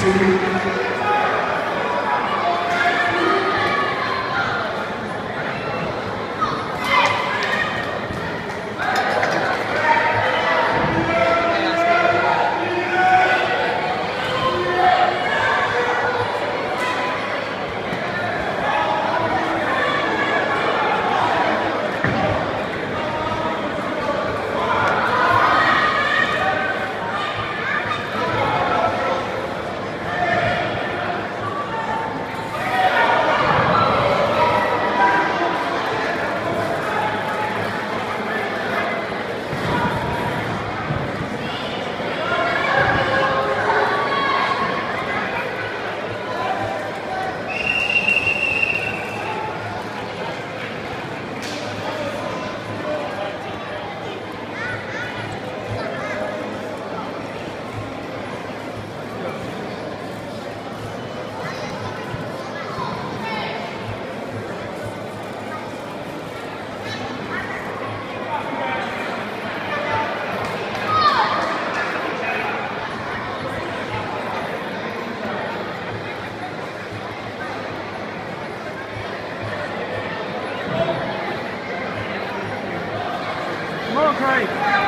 to Right.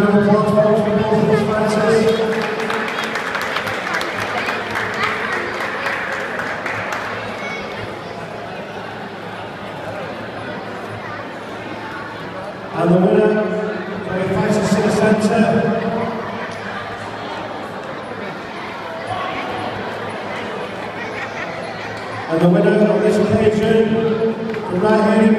Round of applause, for both of. And the winner, for the Fighter City Centre, And the winner of this occasion, the right hand